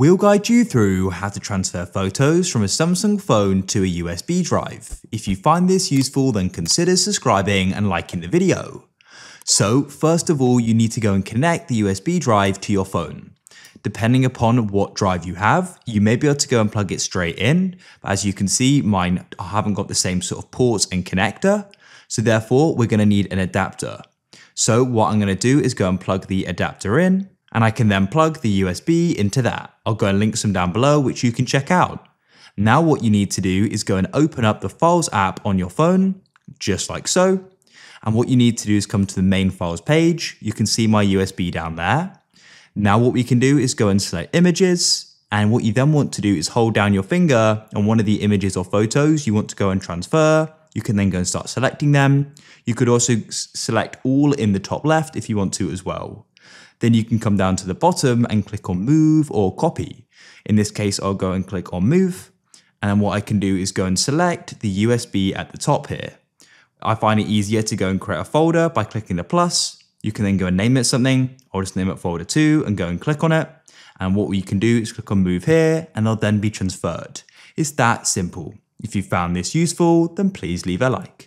We'll guide you through how to transfer photos from a Samsung phone to a USB drive. If you find this useful, then consider subscribing and liking the video. So, first of all, you need to go and connect the USB drive to your phone. Depending upon what drive you have, you may be able to go and plug it straight in. But as you can see, mine haven't got the same sort of ports and connector. So therefore, we're going to need an adapter. So what I'm going to do is go and plug the adapter in and I can then plug the USB into that. I'll go and link some down below, which you can check out. Now what you need to do is go and open up the Files app on your phone, just like so. And what you need to do is come to the main files page. You can see my USB down there. Now what we can do is go and select images. And what you then want to do is hold down your finger on one of the images or photos you want to go and transfer. You can then go and start selecting them. You could also select all in the top left if you want to as well. Then you can come down to the bottom and click on move or copy. In this case, I'll go and click on move. And what I can do is go and select the USB at the top here. I find it easier to go and create a folder by clicking the plus. You can then go and name it something. I'll just name it folder two and go and click on it. And what you can do is click on move here and they'll then be transferred. It's that simple. If you found this useful, then please leave a like.